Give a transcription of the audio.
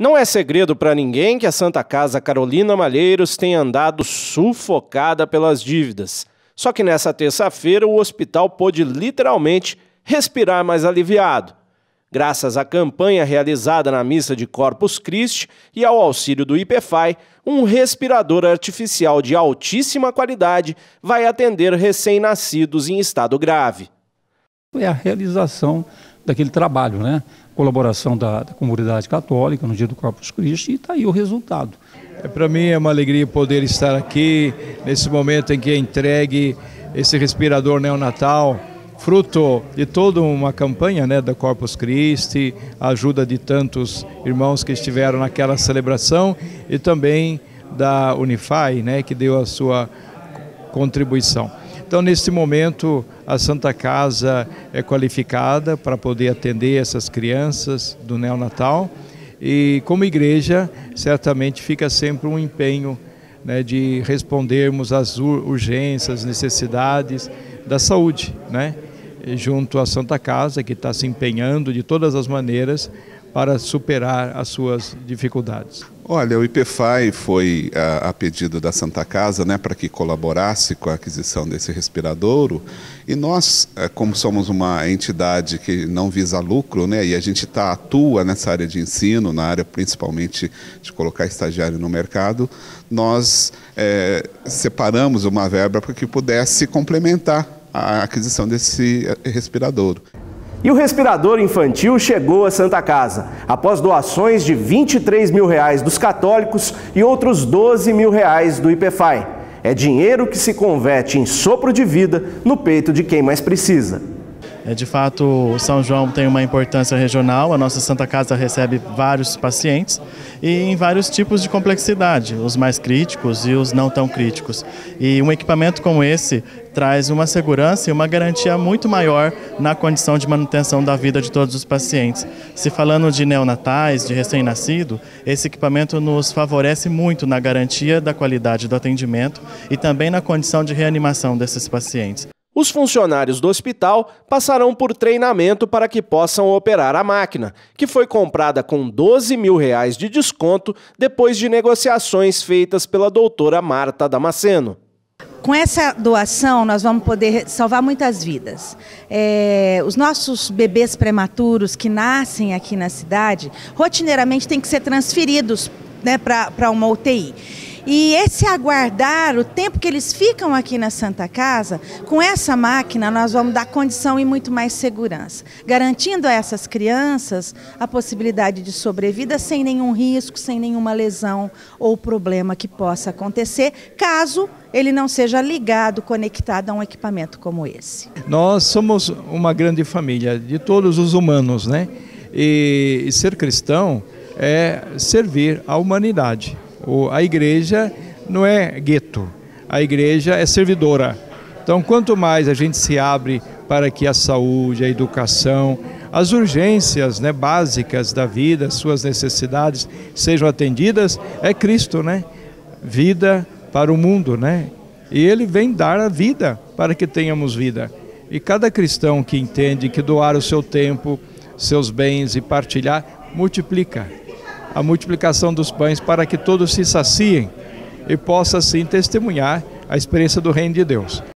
Não é segredo para ninguém que a Santa Casa Carolina Malheiros tem andado sufocada pelas dívidas. Só que nessa terça-feira o hospital pôde literalmente respirar mais aliviado. Graças à campanha realizada na missa de Corpus Christi e ao auxílio do IPFAI, um respirador artificial de altíssima qualidade vai atender recém-nascidos em estado grave. É a realização daquele trabalho, né? Colaboração da, da, comunidade católica no dia do Corpus Christi e está aí o resultado. É, Para mim é uma alegria poder estar aqui nesse momento em que é entregue esse respirador neonatal, fruto de toda uma campanha né, da Corpus Christi, a ajuda de tantos irmãos que estiveram naquela celebração e também da Unify, né, que deu a sua contribuição. Então, neste momento, a Santa Casa é qualificada para poder atender essas crianças do neonatal e, como igreja, certamente fica sempre um empenho né, de respondermos às urgências, necessidades da saúde, né, junto à Santa Casa, que está se empenhando de todas as maneiras para superar as suas dificuldades. Olha, o IPFAI foi a, a, pedido da Santa Casa né, para que colaborasse com a aquisição desse respiradouro e nós, eh, como somos uma entidade que não visa lucro né, e a gente tá, atua nessa área de ensino, na área principalmente de colocar estagiário no mercado, nós é, separamos uma verba para que pudesse complementar a aquisição desse eh, respiradouro. E o respirador infantil chegou a Santa Casa, após doações de 23 mil reais dos católicos e outros 12 mil reais do IPFAI. É dinheiro que se converte em sopro de vida no peito de quem mais precisa. É, de fato, São João tem uma importância regional, a nossa Santa Casa recebe vários pacientes e em vários tipos de complexidade, os mais críticos e os não tão críticos. E um equipamento como esse traz uma segurança e uma garantia muito maior na condição de manutenção da vida de todos os pacientes. Se falando de neonatais, de recém-nascido, esse equipamento nos favorece muito na garantia da qualidade do atendimento e também na condição de reanimação desses pacientes. Os funcionários do hospital passarão por treinamento para que possam operar a máquina, que foi comprada com 12 mil reais de desconto depois de negociações feitas pela doutora Marta Damasceno. Com essa doação, nós vamos poder salvar muitas vidas. É, os nossos bebês prematuros que nascem aqui na cidade, rotineiramente têm que ser transferidos né, para uma UTI. E esse aguardar, o tempo que eles ficam aqui na Santa Casa, com essa máquina nós vamos dar condição e muito mais segurança, garantindo a essas crianças a possibilidade de sobrevida sem nenhum risco, sem nenhuma lesão ou problema que possa acontecer, caso ele não seja ligado, conectado a um equipamento como esse. Nós somos uma grande família de todos os humanos, né? E, ser cristão é servir a humanidade. A igreja não é gueto, a igreja é servidora. Então, quanto mais a gente se abre para que a saúde, a educação, as urgências né, básicas da vida, suas necessidades sejam atendidas, é Cristo, né? Vida para o mundo, né? E Ele vem dar a vida para que tenhamos vida. E cada cristão que entende que doar o seu tempo, seus bens e partilhar, multiplica a multiplicação dos pães para que todos se saciem e possa assim testemunhar a experiência do reino de Deus.